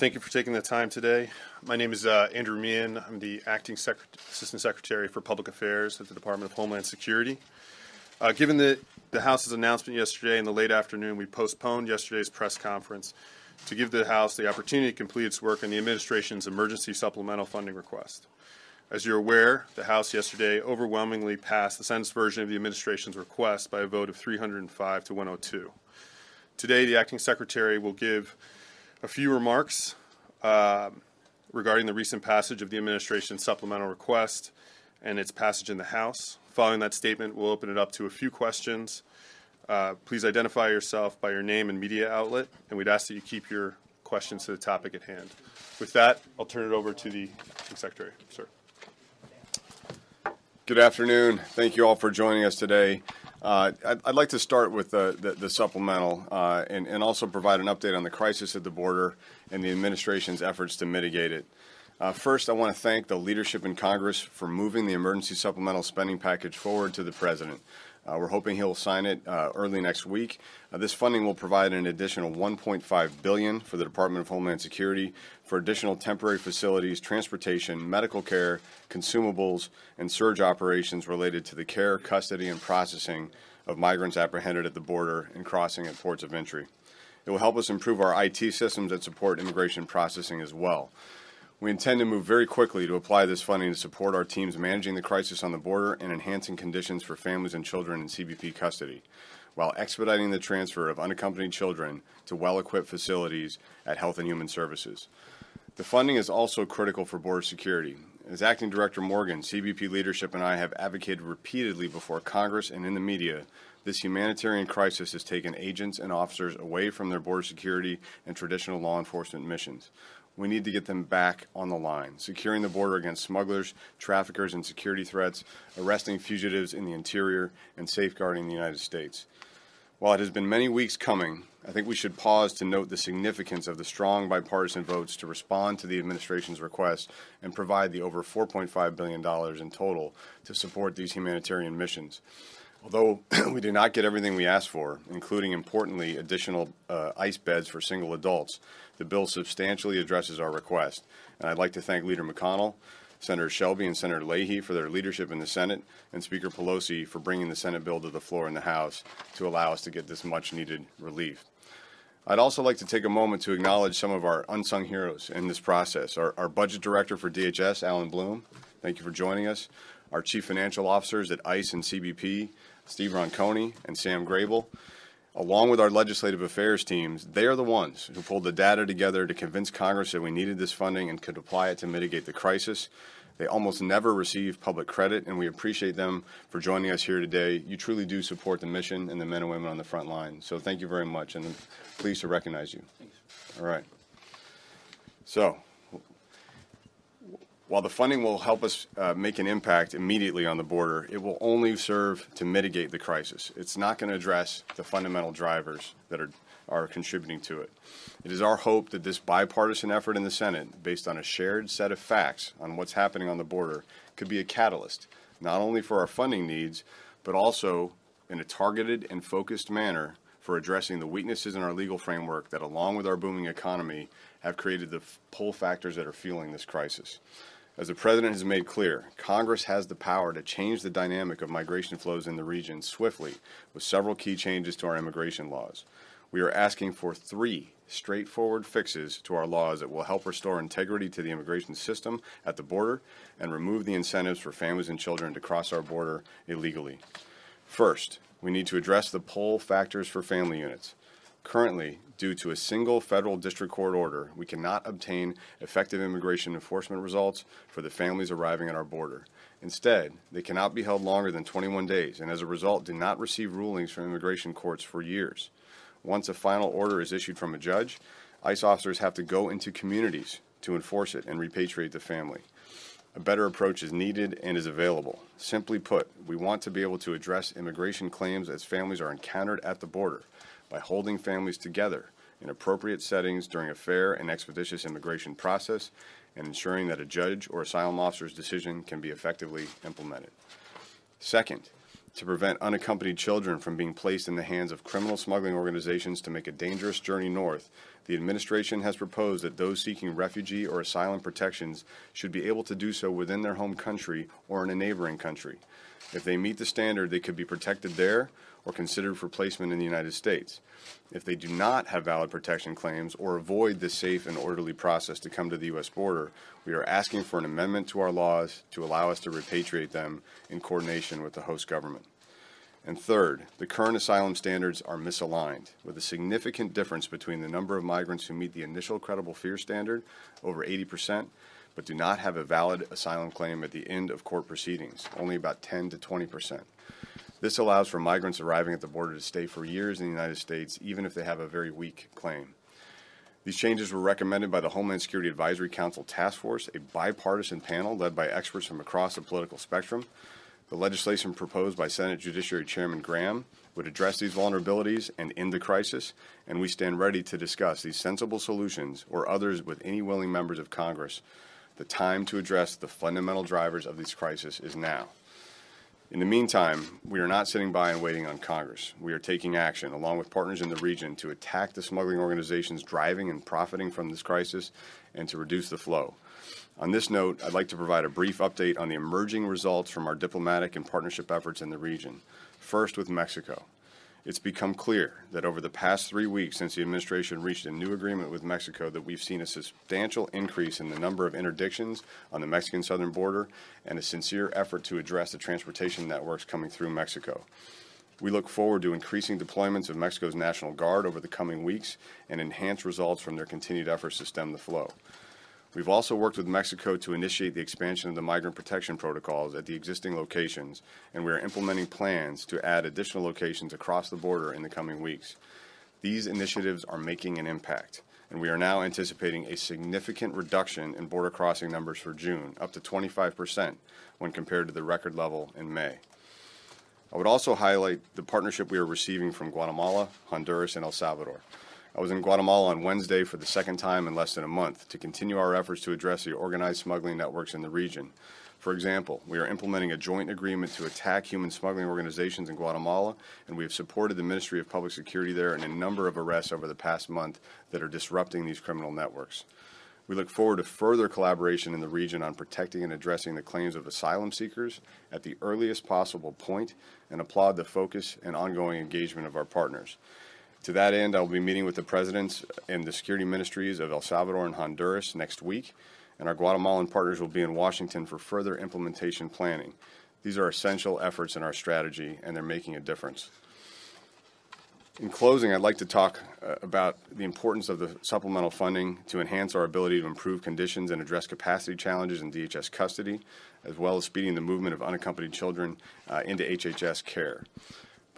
thank you for taking the time today. My name is uh, Andrew Meehan. I'm the Acting Assistant Secretary for Public Affairs at the Department of Homeland Security. Uh, given the, the House's announcement yesterday in the late afternoon, we postponed yesterday's press conference to give the House the opportunity to complete its work on the administration's emergency supplemental funding request. As you're aware, the House yesterday overwhelmingly passed the Senate's version of the administration's request by a vote of 305 to 102. Today, the acting secretary will give a few remarks uh, regarding the recent passage of the administration's supplemental request and its passage in the House. Following that statement, we'll open it up to a few questions. Uh, please identify yourself by your name and media outlet, and we'd ask that you keep your questions to the topic at hand. With that, I'll turn it over to the secretary, sir. Good afternoon. Thank you all for joining us today. Uh, I'd, I'd, like to start with the, the, the supplemental uh, and, and, also provide an update on the crisis at the border and the administration's efforts to mitigate it. Uh, first, I want to thank the leadership in Congress for moving the emergency supplemental spending package forward to the President. Uh, we're hoping he'll sign it uh, early next week. Uh, this funding will provide an additional 1.5 billion for the Department of Homeland Security for additional temporary facilities, transportation, medical care, consumables, and surge operations related to the care, custody, and processing of migrants apprehended at the border and crossing at ports of entry. It will help us improve our IT systems that support immigration processing as well. We intend to move very quickly to apply this funding to support our teams managing the crisis on the border and enhancing conditions for families and children in CBP custody, while expediting the transfer of unaccompanied children to well-equipped facilities at Health and Human Services. The funding is also critical for border security. As Acting Director Morgan, CBP leadership and I have advocated repeatedly before Congress and in the media this humanitarian crisis has taken agents and officers away from their border security and traditional law enforcement missions. We need to get them back on the line, securing the border against smugglers, traffickers, and security threats, arresting fugitives in the interior, and safeguarding the United States. While it has been many weeks coming, I think we should pause to note the significance of the strong bipartisan votes to respond to the administration's request and provide the over $4.5 billion in total to support these humanitarian missions. Although we did not get everything we asked for, including importantly additional uh, ICE beds for single adults, the bill substantially addresses our request, and I'd like to thank Leader McConnell, Senator Shelby, and Senator Leahy for their leadership in the Senate, and Speaker Pelosi for bringing the Senate bill to the floor in the House to allow us to get this much needed relief. I'd also like to take a moment to acknowledge some of our unsung heroes in this process. Our, our Budget Director for DHS, Alan Bloom, thank you for joining us. Our Chief Financial Officers at ICE and CBP, Steve Ronconi and Sam Grable, along with our legislative affairs teams, they are the ones who pulled the data together to convince Congress that we needed this funding and could apply it to mitigate the crisis. They almost never receive public credit, and we appreciate them for joining us here today. You truly do support the mission and the men and women on the front line. So thank you very much, and I'm pleased to recognize you. All right. So, while the funding will help us uh, make an impact immediately on the border, it will only serve to mitigate the crisis. It's not going to address the fundamental drivers that are, are contributing to it. It is our hope that this bipartisan effort in the Senate, based on a shared set of facts on what's happening on the border, could be a catalyst, not only for our funding needs, but also in a targeted and focused manner for addressing the weaknesses in our legal framework that, along with our booming economy, have created the pull factors that are fueling this crisis. As the President has made clear, Congress has the power to change the dynamic of migration flows in the region swiftly with several key changes to our immigration laws. We are asking for three straightforward fixes to our laws that will help restore integrity to the immigration system at the border and remove the incentives for families and children to cross our border illegally. First, we need to address the pull factors for family units. Currently, due to a single federal district court order, we cannot obtain effective immigration enforcement results for the families arriving at our border. Instead, they cannot be held longer than 21 days and as a result do not receive rulings from immigration courts for years. Once a final order is issued from a judge, ICE officers have to go into communities to enforce it and repatriate the family. A better approach is needed and is available. Simply put, we want to be able to address immigration claims as families are encountered at the border by holding families together in appropriate settings during a fair and expeditious immigration process and ensuring that a judge or asylum officer's decision can be effectively implemented. Second, to prevent unaccompanied children from being placed in the hands of criminal smuggling organizations to make a dangerous journey north, the administration has proposed that those seeking refugee or asylum protections should be able to do so within their home country or in a neighboring country. If they meet the standard, they could be protected there or considered for placement in the United States. If they do not have valid protection claims or avoid the safe and orderly process to come to the U.S. border, we are asking for an amendment to our laws to allow us to repatriate them in coordination with the host government. And third, the current asylum standards are misaligned, with a significant difference between the number of migrants who meet the initial credible fear standard, over 80%, but do not have a valid asylum claim at the end of court proceedings, only about 10 to 20%. This allows for migrants arriving at the border to stay for years in the United States, even if they have a very weak claim. These changes were recommended by the Homeland Security Advisory Council Task Force, a bipartisan panel led by experts from across the political spectrum. The legislation proposed by Senate Judiciary Chairman Graham would address these vulnerabilities and end the crisis, and we stand ready to discuss these sensible solutions or others with any willing members of Congress. The time to address the fundamental drivers of this crisis is now. In the meantime, we are not sitting by and waiting on Congress. We are taking action, along with partners in the region, to attack the smuggling organizations driving and profiting from this crisis and to reduce the flow. On this note, I'd like to provide a brief update on the emerging results from our diplomatic and partnership efforts in the region. First, with Mexico. It's become clear that over the past three weeks since the administration reached a new agreement with Mexico that we've seen a substantial increase in the number of interdictions on the Mexican southern border and a sincere effort to address the transportation networks coming through Mexico. We look forward to increasing deployments of Mexico's National Guard over the coming weeks and enhance results from their continued efforts to stem the flow. We've also worked with Mexico to initiate the expansion of the migrant protection protocols at the existing locations, and we are implementing plans to add additional locations across the border in the coming weeks. These initiatives are making an impact, and we are now anticipating a significant reduction in border crossing numbers for June, up to 25% when compared to the record level in May. I would also highlight the partnership we are receiving from Guatemala, Honduras, and El Salvador. I was in Guatemala on Wednesday for the second time in less than a month to continue our efforts to address the organized smuggling networks in the region. For example, we are implementing a joint agreement to attack human smuggling organizations in Guatemala, and we have supported the Ministry of Public Security there in a number of arrests over the past month that are disrupting these criminal networks. We look forward to further collaboration in the region on protecting and addressing the claims of asylum seekers at the earliest possible point and applaud the focus and ongoing engagement of our partners. To that end, I will be meeting with the presidents and the security ministries of El Salvador and Honduras next week, and our Guatemalan partners will be in Washington for further implementation planning. These are essential efforts in our strategy, and they're making a difference. In closing, I'd like to talk uh, about the importance of the supplemental funding to enhance our ability to improve conditions and address capacity challenges in DHS custody, as well as speeding the movement of unaccompanied children uh, into HHS care.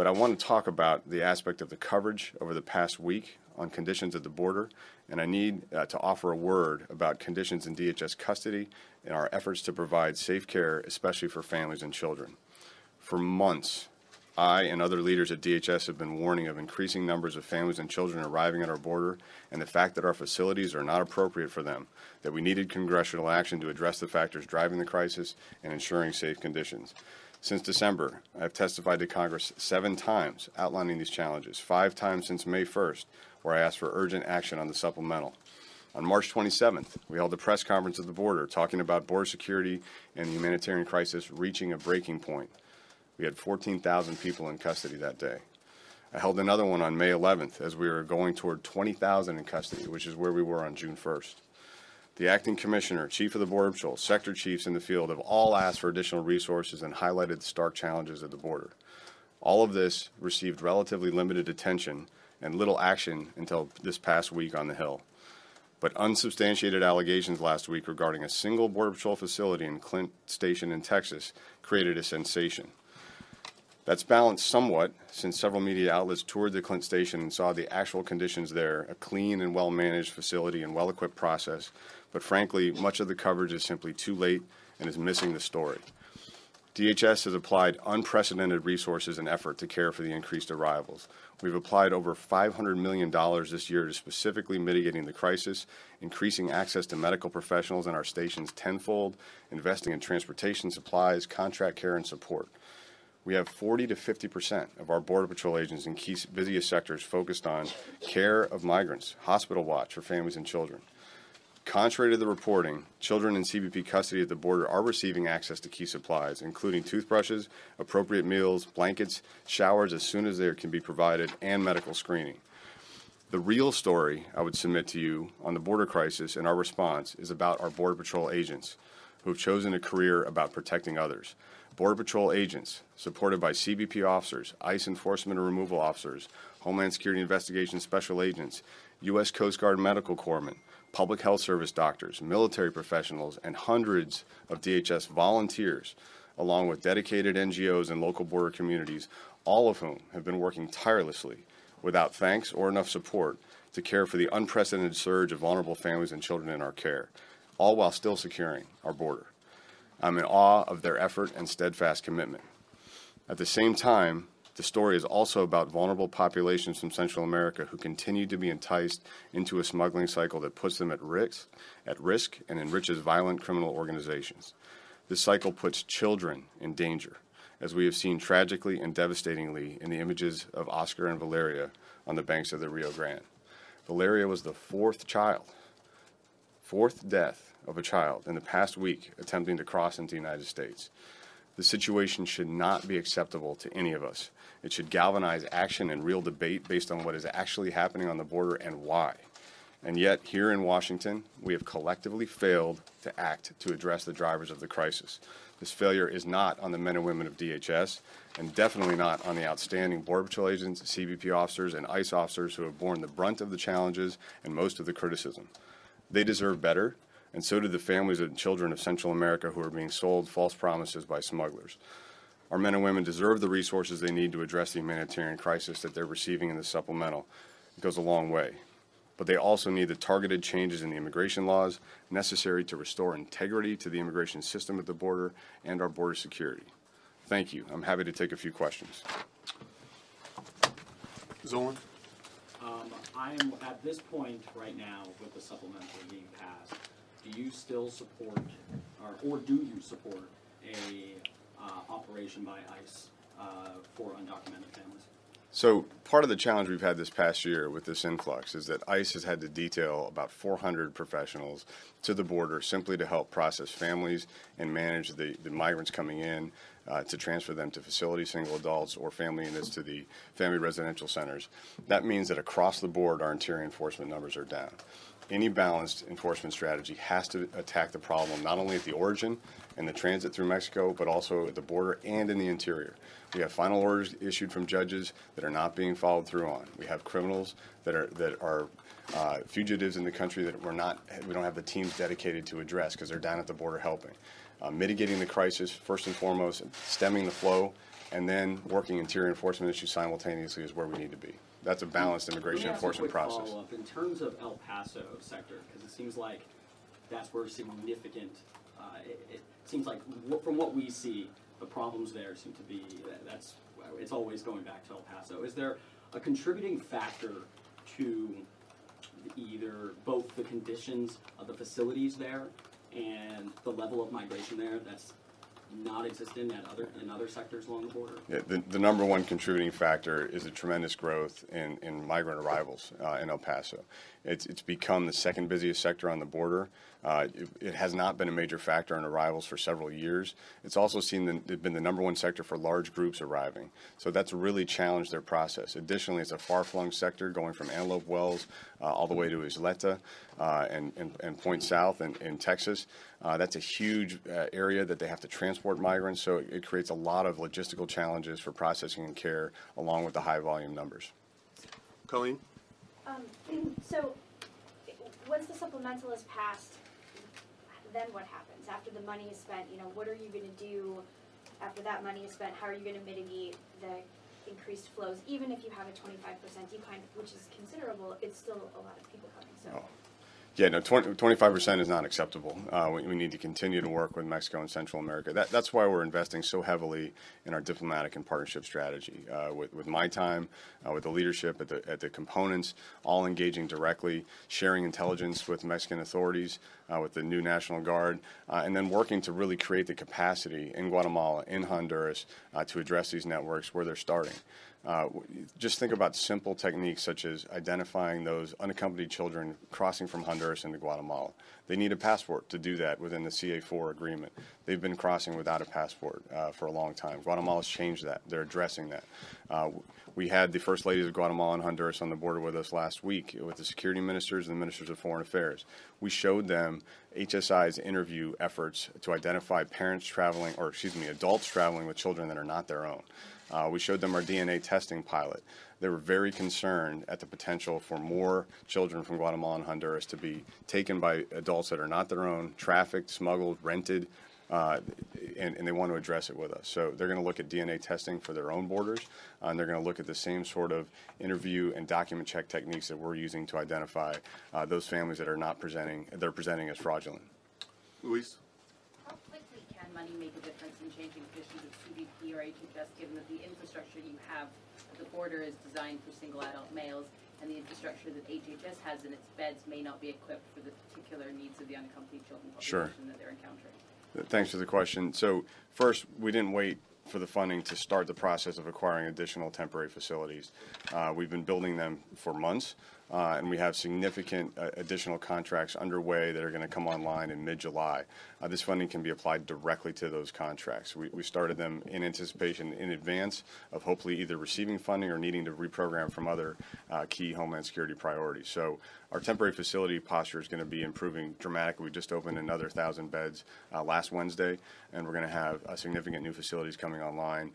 But I want to talk about the aspect of the coverage over the past week on conditions at the border, and I need uh, to offer a word about conditions in DHS custody and our efforts to provide safe care, especially for families and children. For months, I and other leaders at DHS have been warning of increasing numbers of families and children arriving at our border and the fact that our facilities are not appropriate for them, that we needed congressional action to address the factors driving the crisis and ensuring safe conditions. Since December, I have testified to Congress seven times outlining these challenges, five times since May 1st, where I asked for urgent action on the supplemental. On March 27th, we held a press conference at the border talking about border security and the humanitarian crisis reaching a breaking point. We had 14,000 people in custody that day. I held another one on May 11th as we were going toward 20,000 in custody, which is where we were on June 1st. The acting commissioner, chief of the border patrol, sector chiefs in the field have all asked for additional resources and highlighted the stark challenges at the border. All of this received relatively limited attention and little action until this past week on the Hill. But unsubstantiated allegations last week regarding a single Border Patrol facility in Clint Station in Texas created a sensation. That's balanced somewhat since several media outlets toured the Clint Station and saw the actual conditions there a clean and well managed facility and well equipped process but frankly, much of the coverage is simply too late and is missing the story. DHS has applied unprecedented resources and effort to care for the increased arrivals. We've applied over $500 million this year to specifically mitigating the crisis, increasing access to medical professionals in our stations tenfold, investing in transportation supplies, contract care, and support. We have 40 to 50 percent of our Border Patrol agents in key busiest sectors focused on care of migrants, hospital watch for families and children. Contrary to the reporting, children in CBP custody at the border are receiving access to key supplies, including toothbrushes, appropriate meals, blankets, showers as soon as they can be provided, and medical screening. The real story I would submit to you on the border crisis and our response is about our Border Patrol agents who have chosen a career about protecting others. Border Patrol agents, supported by CBP officers, ICE enforcement and removal officers, Homeland Security Investigation Special Agents, U.S. Coast Guard medical corpsmen, public health service doctors, military professionals, and hundreds of DHS volunteers, along with dedicated NGOs and local border communities, all of whom have been working tirelessly without thanks or enough support to care for the unprecedented surge of vulnerable families and children in our care, all while still securing our border. I'm in awe of their effort and steadfast commitment. At the same time, the story is also about vulnerable populations from Central America who continue to be enticed into a smuggling cycle that puts them at risk, at risk and enriches violent criminal organizations. This cycle puts children in danger, as we have seen tragically and devastatingly in the images of Oscar and Valeria on the banks of the Rio Grande. Valeria was the fourth child, fourth death of a child in the past week attempting to cross into the United States. The situation should not be acceptable to any of us. It should galvanize action and real debate based on what is actually happening on the border and why. And yet, here in Washington, we have collectively failed to act to address the drivers of the crisis. This failure is not on the men and women of DHS, and definitely not on the outstanding Border Patrol agents, CBP officers, and ICE officers who have borne the brunt of the challenges and most of the criticism. They deserve better, and so do the families and children of Central America who are being sold false promises by smugglers. Our men and women deserve the resources they need to address the humanitarian crisis that they're receiving in the supplemental. It goes a long way. But they also need the targeted changes in the immigration laws necessary to restore integrity to the immigration system at the border and our border security. Thank you. I'm happy to take a few questions. Zolan? Um, I am at this point right now with the supplemental being passed. Do you still support, or, or do you support a uh, operation by ICE uh, for undocumented families? So part of the challenge we've had this past year with this influx is that ICE has had to detail about 400 professionals to the border simply to help process families and manage the, the migrants coming in uh, to transfer them to facilities, single adults, or family units to the family residential centers. That means that across the board, our interior enforcement numbers are down. Any balanced enforcement strategy has to attack the problem not only at the origin and the transit through Mexico, but also at the border and in the interior. We have final orders issued from judges that are not being followed through on. We have criminals that are that are uh, fugitives in the country that we're not we don't have the teams dedicated to address because they're down at the border helping. Uh, mitigating the crisis first and foremost, stemming the flow, and then working interior enforcement issues simultaneously is where we need to be. That's a balanced immigration Let me ask a enforcement quick process. follow-up. In terms of El Paso sector, because it seems like that's where significant, uh, it, it seems like wh- from what we see, the problems there seem to be, that- that's, it's always going back to El Paso. Is there a contributing factor to either both the conditions of the facilities there and the level of migration there that's not existent at other, in other sectors along the border? Yeah, the, the number one contributing factor is the tremendous growth in, in migrant arrivals uh, in El Paso. It's, it's become the second busiest sector on the border. Uh, it, it has not been a major factor in arrivals for several years. It's also seen the, been the number one sector for large groups arriving. So that's really challenged their process. Additionally, it's a far-flung sector going from Antelope Wells uh, all the way to Isleta uh, and, and, and Point South in, in Texas. Uh, that's a huge uh, area that they have to transport migrants, so it, it creates a lot of logistical challenges for processing and care, along with the high volume numbers. Colleen? Um, so, once the supplemental is passed, then what happens? After the money is spent, you know, what are you gonna do after that money is spent? How are you gonna mitigate the increased flows? Even if you have a twenty-five percent decline, which is considerable, it's still a lot of people coming, so. Yeah, no, 20, 25% is not acceptable. Uh, we, we need to continue to work with Mexico and Central America. That, that's why we're investing so heavily in our diplomatic and partnership strategy. Uh, with, with my time, uh, with the leadership at the, at the components, all engaging directly, sharing intelligence with Mexican authorities, uh, with the new National Guard, uh, and then working to really create the capacity in Guatemala, in Honduras, uh, to address these networks where they're starting. Uh, just think about simple techniques such as identifying those unaccompanied children crossing from Honduras into Guatemala. They need a passport to do that within the CA4 agreement. They've been crossing without a passport uh, for a long time. Guatemala's changed that. They're addressing that. Uh, we had the first ladies of Guatemala and Honduras on the border with us last week with the security ministers and the ministers of foreign affairs. We showed them HSI's interview efforts to identify parents traveling, or excuse me, adults traveling with children that are not their own. Uh, we showed them our DNA testing pilot. They were very concerned at the potential for more children from Guatemala and Honduras to be taken by adults that are not their own, trafficked, smuggled, rented, uh, and, and they want to address it with us. So they're going to look at DNA testing for their own borders, uh, and they're going to look at the same sort of interview and document check techniques that we're using to identify uh, those families that are not presenting, they're presenting as fraudulent. Luis? How quickly can money make a difference in changing conditions of CBP or HHS, given that the infrastructure you have at the border is designed for single adult males, and the infrastructure that HHS has in its beds may not be equipped for the particular needs of the unaccompanied children Sure. that they're encountering? Thanks for the question. So first, we didn't wait for the funding to start the process of acquiring additional temporary facilities. Uh, We've been building them for months, uh, and we have significant uh, additional contracts underway that are going to come online in mid-July. Uh, This funding can be applied directly to those contracts. We we started them in anticipation in advance of hopefully either receiving funding or needing to reprogram from other uh, key Homeland Security priorities. So our temporary facility posture is going to be improving dramatically. We just opened another 1,000 beds uh, last Wednesday, and we're going to have uh, significant new facilities coming online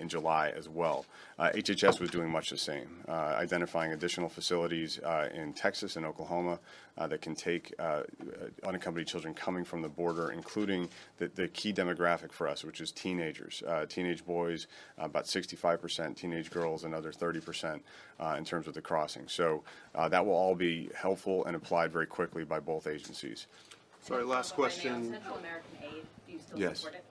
in July as well. HHS was doing much the same, identifying additional facilities uh, in Texas and Oklahoma uh, that can take uh, unaccompanied children coming from the border, including the, the key demographic for us, which is teenagers, uh, teenage boys, uh, about 65%, teenage girls, another 30% uh, in terms of the crossing. So uh, that will all be helpful and applied very quickly by both agencies. Sorry, last Follow up, I know question. Central American Aid, do you still Yes. support it?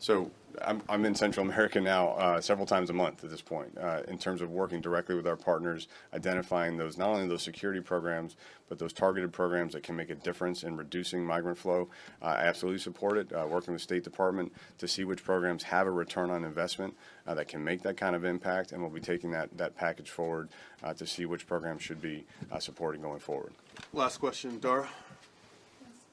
So I'm, I'm in Central America now uh, several times a month at this point uh, in terms of working directly with our partners, identifying those, not only those security programs, but those targeted programs that can make a difference in reducing migrant flow. Uh, I absolutely support it, uh, working with State Department to see which programs have a return on investment uh, that can make that kind of impact, and we'll be taking that, that package forward uh, to see which programs should be uh, supported going forward. Last question, Dara?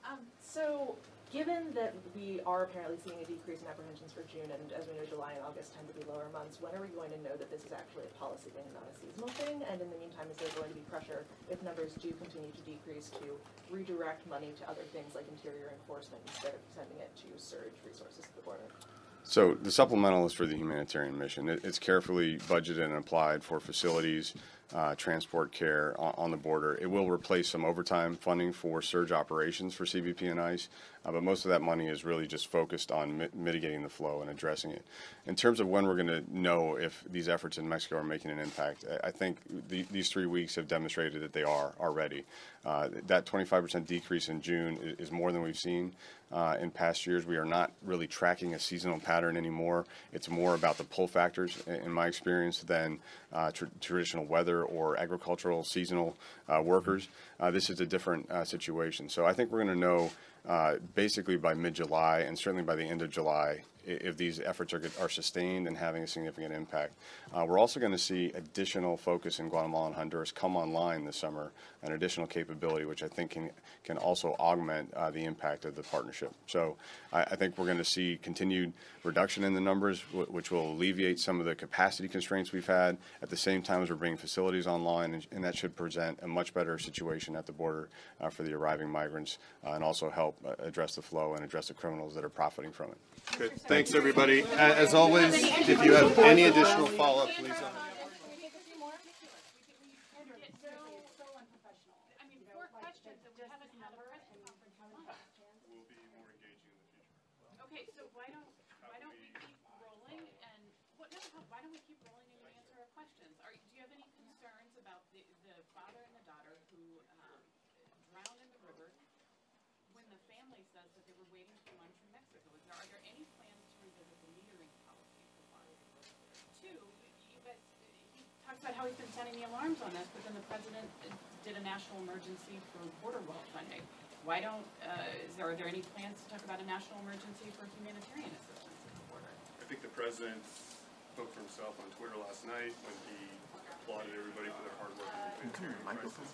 Um, so, given that we are apparently seeing a decrease in apprehensions for June, and as we know, July and August tend to be lower months, when are we going to know that this is actually a policy thing and not a seasonal thing? And in the meantime, is there going to be pressure, if numbers do continue to decrease, to redirect money to other things like interior enforcement instead of sending it to surge resources at the border? So the supplemental is for the humanitarian mission. It, it's carefully budgeted and applied for facilities, uh, transport care on, on the border. It will replace some overtime funding for surge operations for CBP and ICE, uh, but most of that money is really just focused on mi- mitigating the flow and addressing it. In terms of when we're going to know if these efforts in Mexico are making an impact, I, think the, these three weeks have demonstrated that they are already. Uh, that 25% decrease in June is, is more than we've seen uh, in past years. We are not really tracking a seasonal pattern anymore. It's more about the pull factors, in my experience, than uh, tr- traditional weather or agricultural seasonal uh, workers. Uh, this is a different situation. So I think we're going to know uh, basically by mid-July and certainly by the end of July if these efforts are, are sustained and having a significant impact. Uh, we're also going to see additional focus in Guatemala and Honduras come online this summer, an additional capability which I think can can also augment uh, the impact of the partnership. So I, I think we're going to see continued reduction in the numbers, wh- which will alleviate some of the capacity constraints we've had at the same time as we're bringing facilities online, and, and that should present a much better situation at the border uh, for the arriving migrants uh, and also help uh, address the flow and address the criminals that are profiting from it. Good. Thanks, everybody. As always, if you have any additional follow-up, please. uh, I mean, four questions, and we haven't had a press conference in months. Okay, so why don't, why don't we keep rolling and, what, no, no, why don't we keep rolling and you answer our questions? Are, do you have any concerns about the, the father and the daughter who, um, drowned in the river when the family says that they were waiting for money from Mexico. Is there, are there any plans to revisit the metering policy for one? Two, you guys, he talks about how he's been sounding the alarms on this, but then the president uh, did a national emergency for border wall funding. Why don't, uh, is there, are there any plans to talk about a national emergency for humanitarian assistance at the border? I think the president spoke for himself on Twitter last night when he applauded everybody for their hard work in the humanitarian crisis.